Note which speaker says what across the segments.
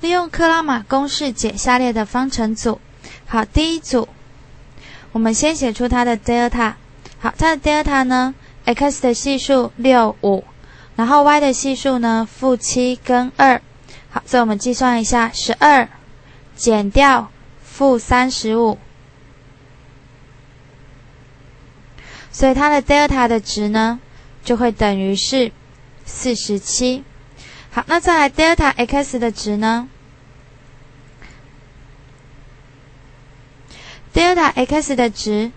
Speaker 1: 利用克拉玛公式解下列的方程组。好，第一组，我们先写出它的 delta。好，它的 delta 呢，x 的系数六五，然后 y 的系数呢负七跟二。好，所以我们计算一下，十二减掉负三十五，所以它的 delta 的值呢就会等于是四十七。好，那再来 delta x 的值呢？delta x 的值，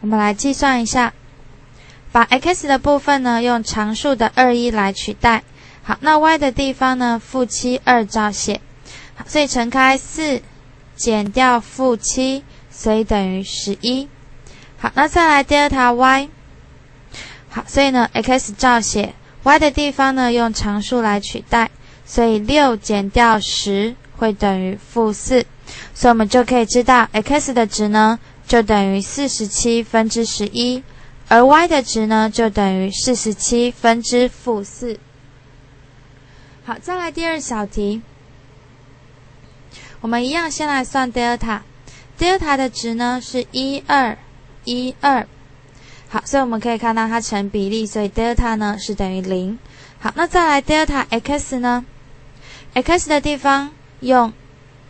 Speaker 1: 我们来计算一下，把 x 的部分呢用常数的二一来取代。好，那 y 的地方呢负七二照写。好，所以乘开四减掉负七，所以等于十一。好，那再来 delta y。好，所以呢 x 照写。Y 的地方呢，用常数来取代，所以六减掉十会等于负四，所以我们就可以知道 x 的值呢就等于四十七分之十一，而 y 的值呢就等于四十七分之负四。好，再来第二小题，我们一样先来算 delta，delta 的值呢是一二一二。好，所以我们可以看到它成比例，所以 delta 呢是等于零。好，那再来 delta x 呢？x 的地方用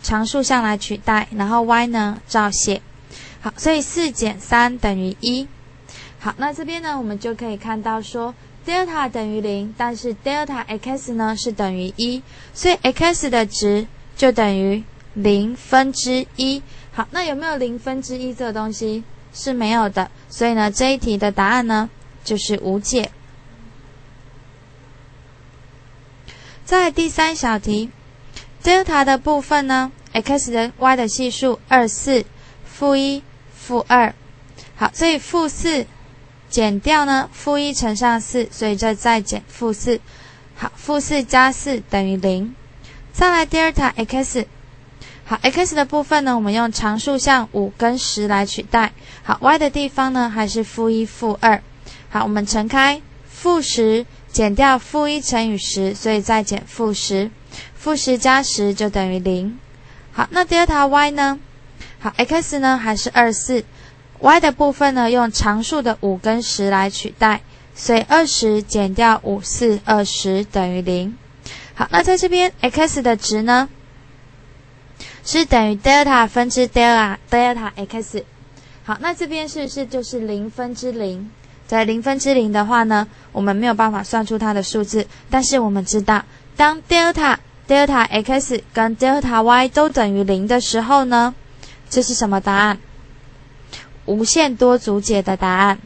Speaker 1: 常数项来取代，然后 y 呢照写。好，所以四减三等于一。好，那这边呢我们就可以看到说 delta 等于零，但是 delta x 呢是等于一，所以 x 的值就等于零分之一。好，那有没有零分之一这个东西？是没有的，所以呢，这一题的答案呢就是无解。在第三小题，delta 的部分呢，x 的 y 的系数二四负一负二，好，所以负四减掉呢负一乘上四，所以这再减负四，好，负四加四等于零。再来 delta x。好，x 的部分呢，我们用常数项五跟十来取代。好，y 的地方呢，还是负一负二。好，我们乘开负十减掉负一乘以十，所以再减负十，负十加十就等于零。好，那 delta y 呢？好，x 呢还是二四，y 的部分呢用常数的五跟十来取代，所以二十减掉五四二十等于零。好，那在这边 x 的值呢？是等于 delta 分之 delta delta x，好，那这边是不是就是零分之零？在零分之零的话呢，我们没有办法算出它的数字，但是我们知道，当 delta delta x 跟 delta y 都等于零的时候呢，这是什么答案？无限多组解的答案。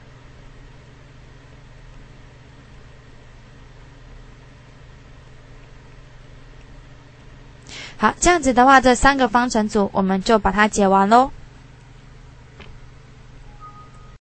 Speaker 1: 好，这样子的话，这三个方程组我们就把它解完喽。